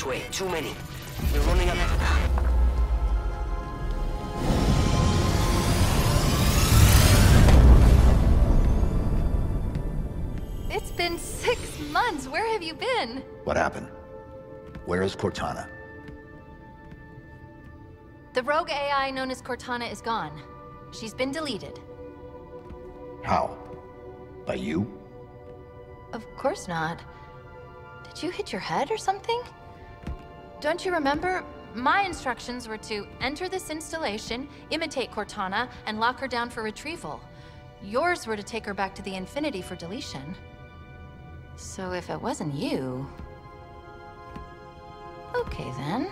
this way. Too many. We're running out of... time. It's been six months. Where have you been? What happened? Where is Cortana? The rogue AI known as Cortana is gone. She's been deleted. How? By you? Of course not. Did you hit your head or something? Don't you remember? My instructions were to enter this installation, imitate Cortana, and lock her down for retrieval. Yours were to take her back to the Infinity for deletion. So if it wasn't you... Okay then.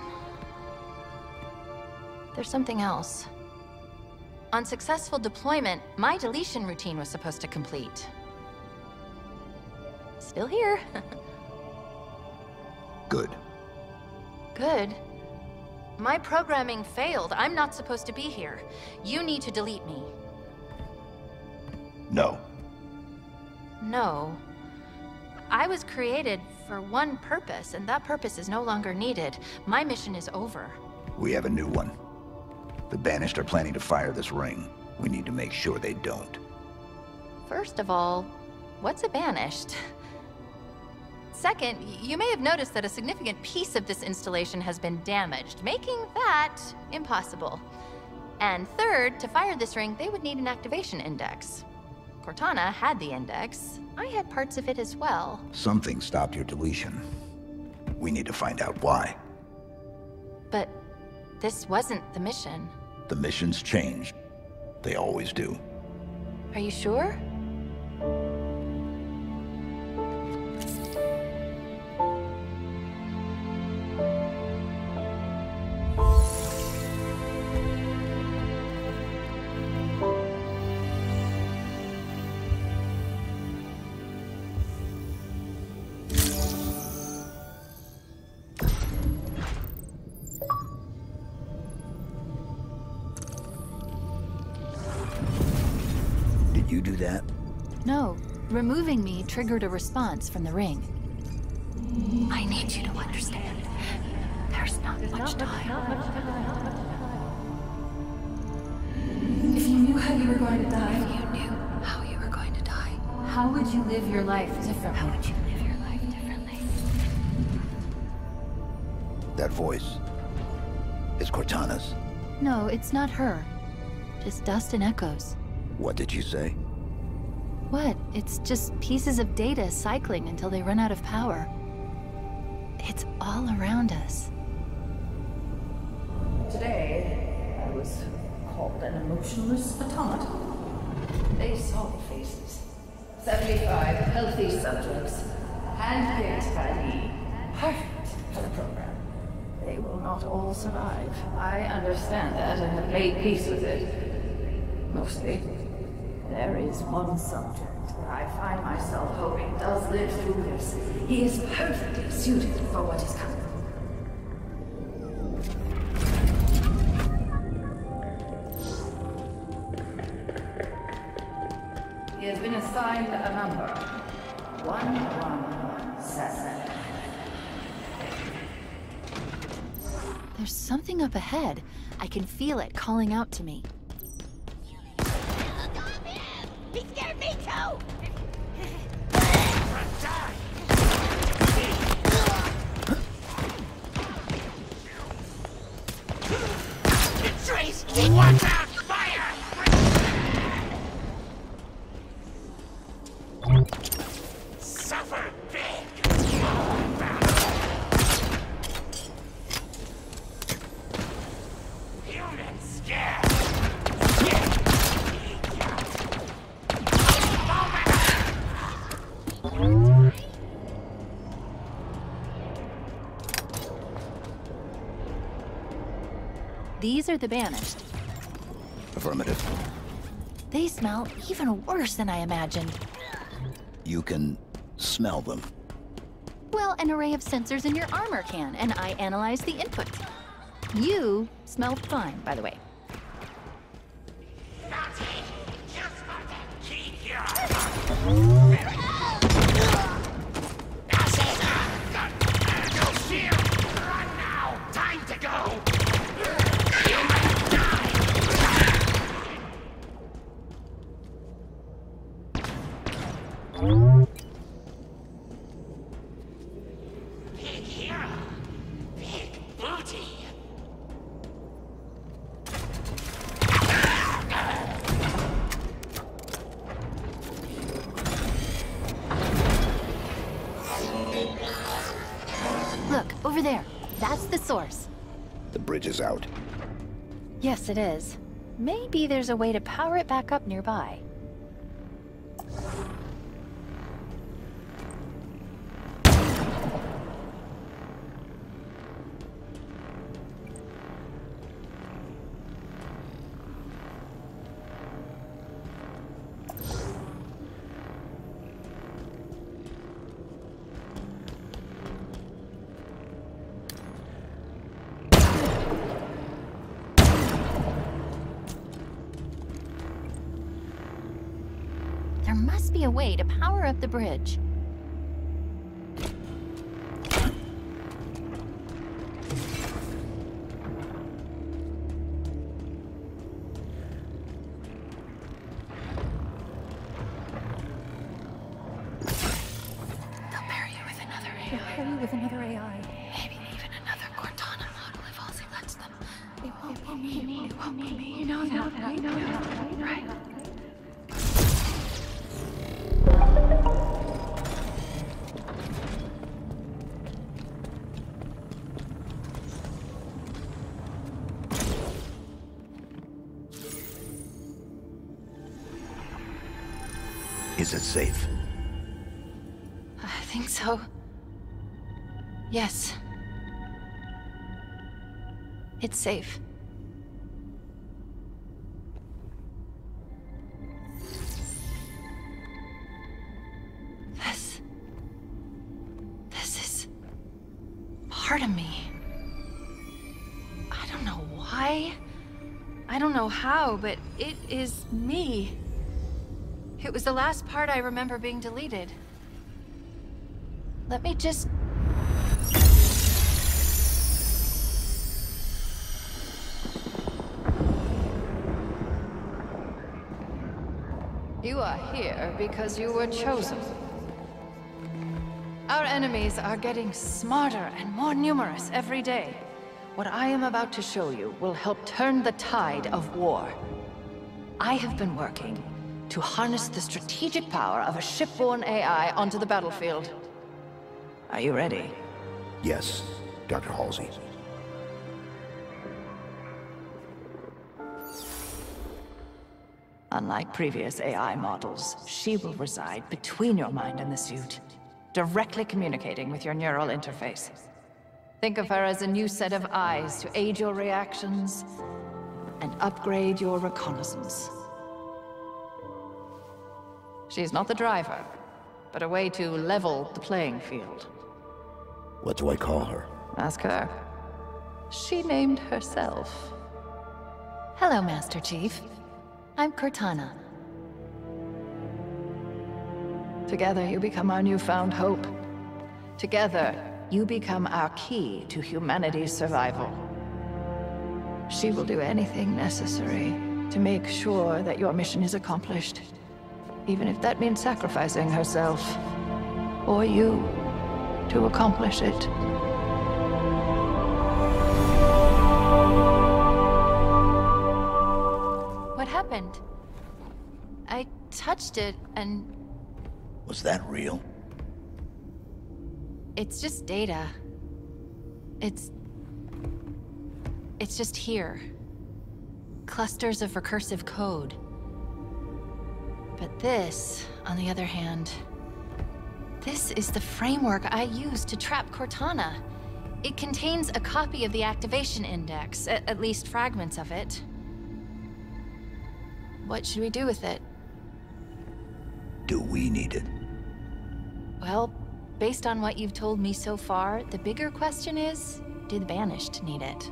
There's something else. On successful deployment, my deletion routine was supposed to complete. Still here. Good. Good? My programming failed. I'm not supposed to be here. You need to delete me. No. No. I was created for one purpose, and that purpose is no longer needed. My mission is over. We have a new one. The Banished are planning to fire this ring. We need to make sure they don't. First of all, what's a Banished? Second, you may have noticed that a significant piece of this installation has been damaged, making that impossible. And third, to fire this ring, they would need an activation index. Cortana had the index. I had parts of it as well. Something stopped your deletion. We need to find out why. But this wasn't the mission. The missions changed. They always do. Are you sure? That? No. Removing me triggered a response from the ring. I need you to understand. There's not much time. If you knew how you were going to die, If you knew how you were going to die, how would you live your life differently? how would you live your life differently? That voice. Is Cortana's. No, it's not her. Just dust and echoes. What did you say? What? It's just pieces of data cycling until they run out of power. It's all around us. Today, I was called an emotionless automaton. They saw the faces. 75 healthy subjects, handpicked by me, perfect for the program. They will not all survive. I understand that and have made peace with it. Mostly. There is one subject where I find myself hoping does live through this. He is perfectly suited for what is coming. He has been assigned a number. 117. There's something up ahead. I can feel it calling out to me. These are the banished. Affirmative. They smell even worse than I imagined. You can smell them. Well, an array of sensors in your armor can, and I analyze the input. You smell fine, by the way. Nazi! Just for the key source. The bridge is out. Yes, it is. Maybe there's a way to power it back up nearby. The bridge. They'll pair you with another AI. Is it safe? I think so. Yes. It's safe. This... This is... part of me. I don't know why. I don't know how, but it is me. It was the last part I remember being deleted. Let me just... You are here because you were chosen. Our enemies are getting smarter and more numerous every day. What I am about to show you will help turn the tide of war. I have been working to harness the strategic power of a shipborne AI onto the battlefield. Are you ready? Yes, Dr. Halsey. Unlike previous AI models, she will reside between your mind and the suit, directly communicating with your neural interface. Think of her as a new set of eyes to aid your reactions and upgrade your reconnaissance. She's not the driver, but a way to level the playing field. What do I call her? Ask her. She named herself. Hello, Master Chief. I'm Cortana. Together you become our newfound hope. Together, you become our key to humanity's survival. She will do anything necessary to make sure that your mission is accomplished. Even if that means sacrificing herself, or you, to accomplish it. What happened? I touched it and Was that real? it's just data. It's... It's just here. Clusters of recursive code. But this, on the other hand... This is the framework I use to trap Cortana. It contains a copy of the activation index, at, at least fragments of it. What should we do with it? Do we need it? Well, based on what you've told me so far, the bigger question is, do the Banished need it?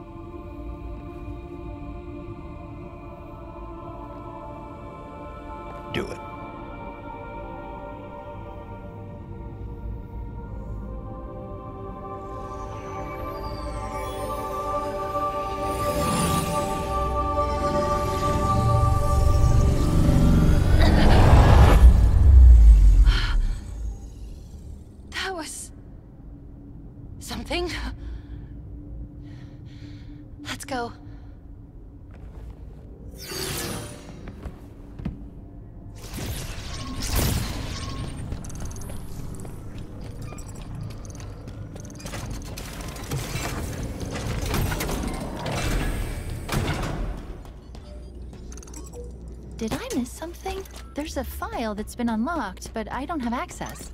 Did I miss something? There's a file that's been unlocked, but I don't have access.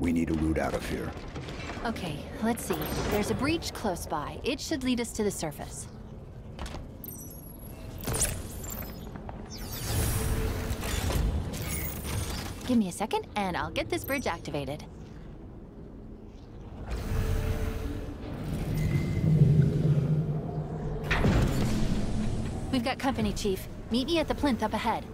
We need a route out of here. Okay, let's see. There's a breach close by. It should lead us to the surface. Give me a second, and I'll get this bridge activated. We've got company, Chief. Meet me at the plinth up ahead.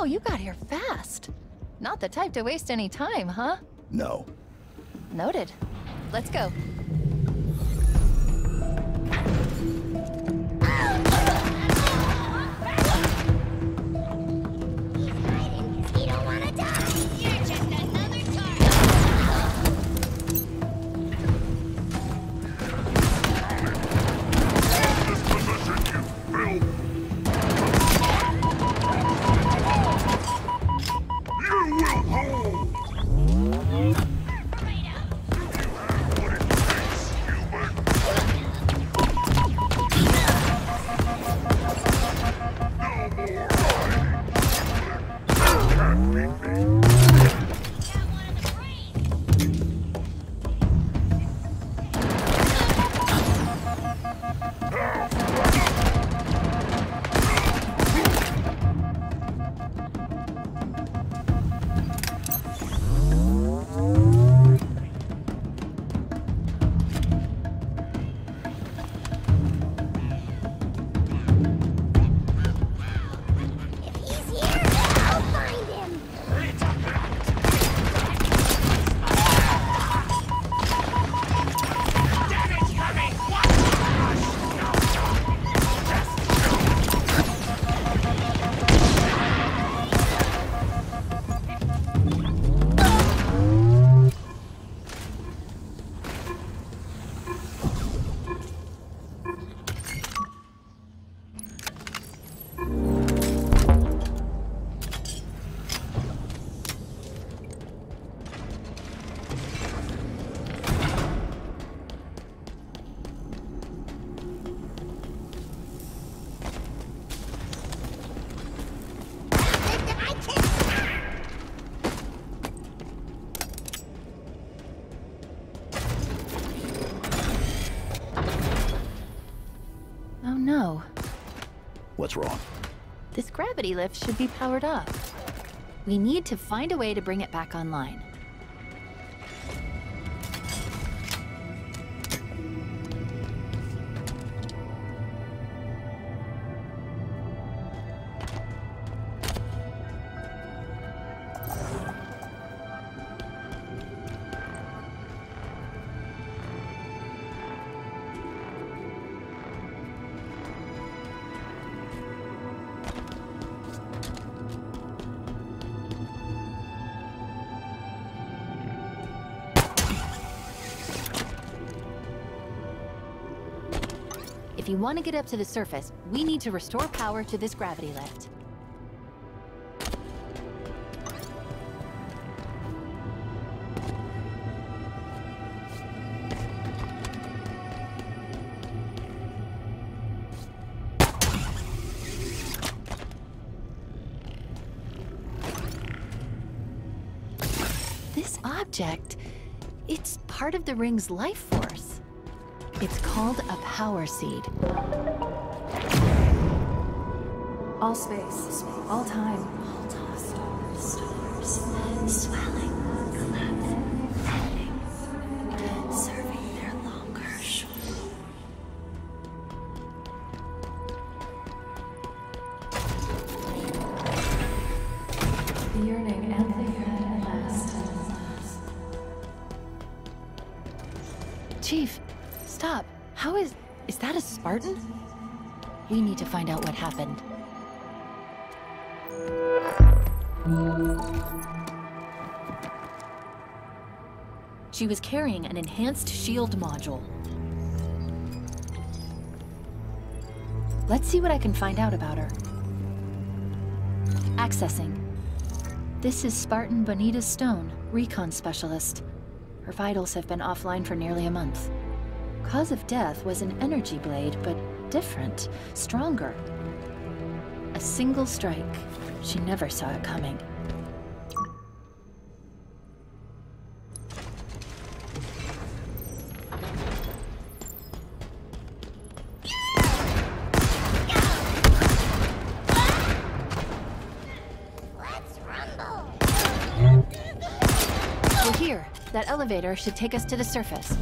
Wow, you got here fast. Not the type to waste any time, huh? No. Noted. Let's go. What's wrong? This gravity lift should be powered up. We need to find a way to bring it back online. Want to get up to the surface, we need to restore power to this gravity lift. this object, it's part of the ring's life force. Called a power seed. All space, all time. She was carrying an enhanced shield module. Let's see what I can find out about her. Accessing. This is Spartan Bonita Stone, recon specialist. Her vitals have been offline for nearly a month. Cause of death was an energy blade, but different, stronger. A single strike. She never saw it coming. Elevator should take us to the surface.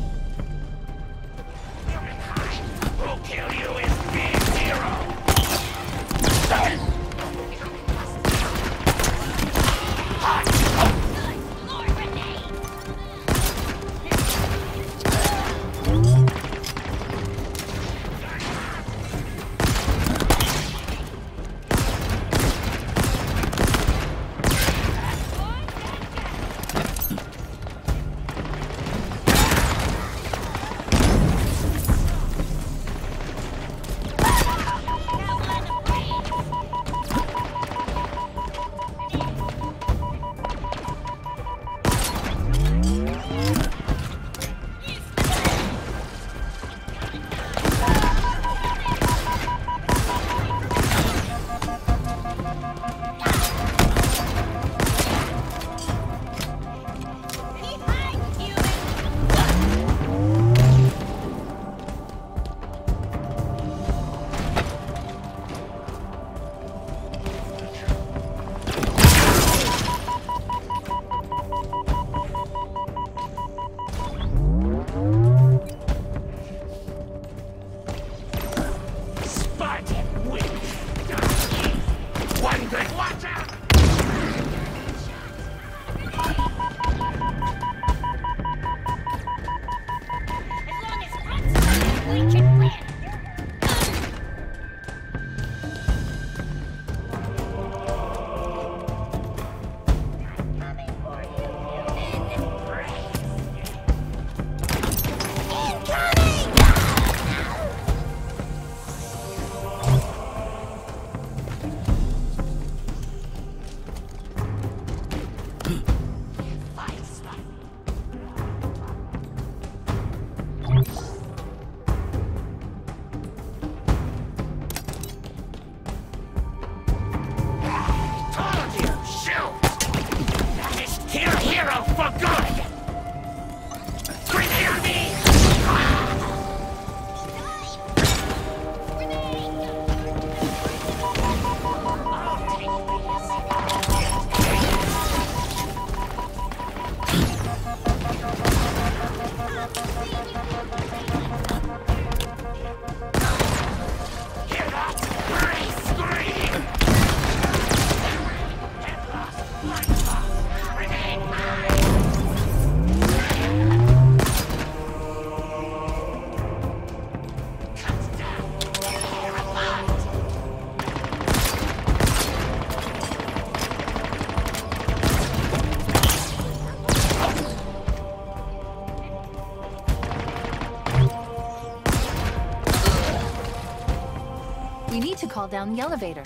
Down the elevator.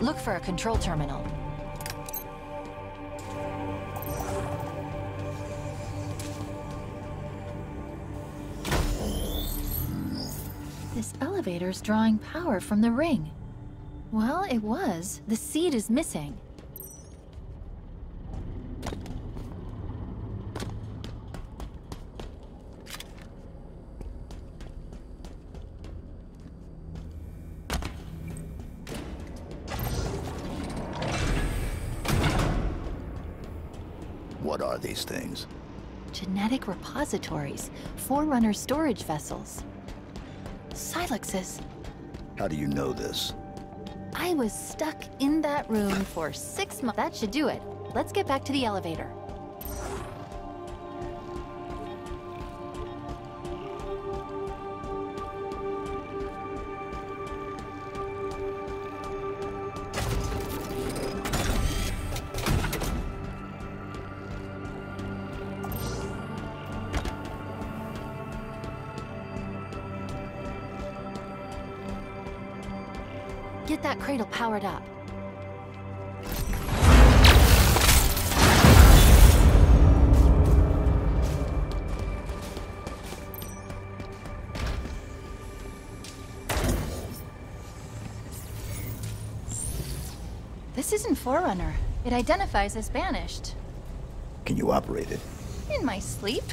Look for a control terminal. This elevator's drawing power from the ring. Well, it was. The seed is missing. These things? Genetic repositories, Forerunner storage vessels. Silexes. How do you know this? I was stuck in that room for six months. That should do it. Let's get back to the elevator. Cradle powered up. This isn't Forerunner. It identifies as banished. Can you operate it? In my sleep?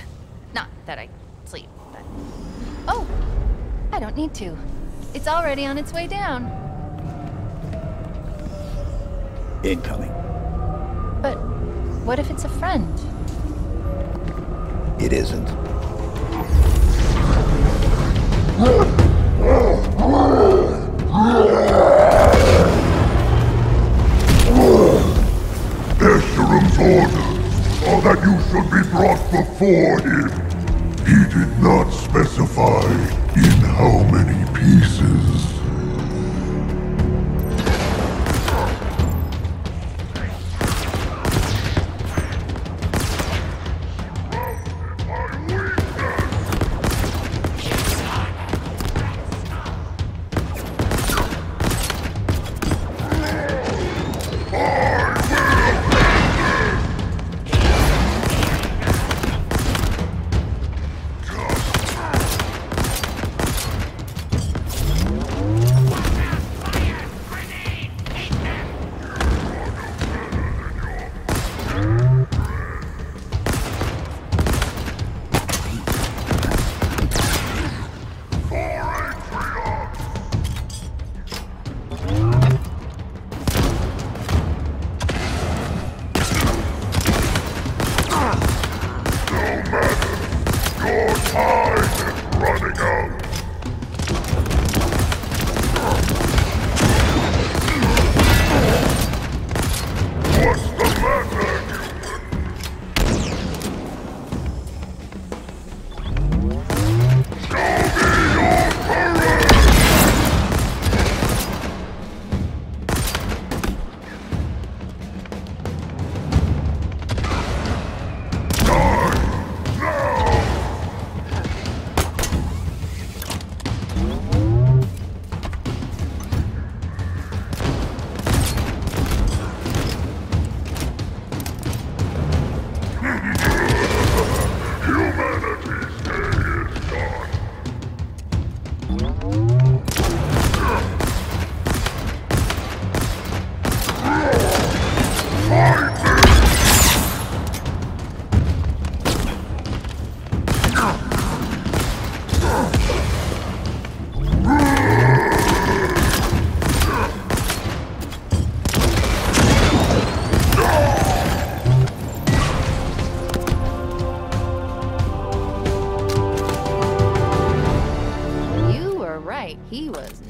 Not that I sleep, but... Oh! I don't need to. It's already on its way down. Incoming. But what if it's a friend? It isn't. Escharum's orders are that you should be brought before him. He did not specify in how many pieces.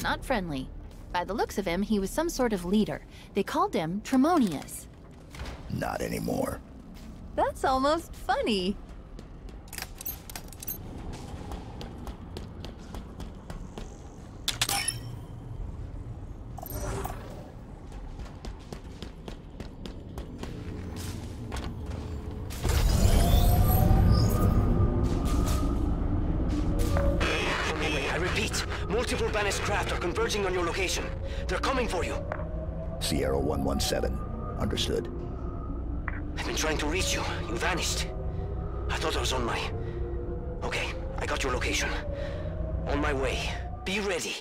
Not friendly. By the looks of him, he was some sort of leader. They called him Tremonius. Not anymore. That's almost funny. On your location. They're coming for you. Sierra 117. Understood. I've been trying to reach you. You vanished. I thought I was on my... Okay, I got your location. On my way. Be ready.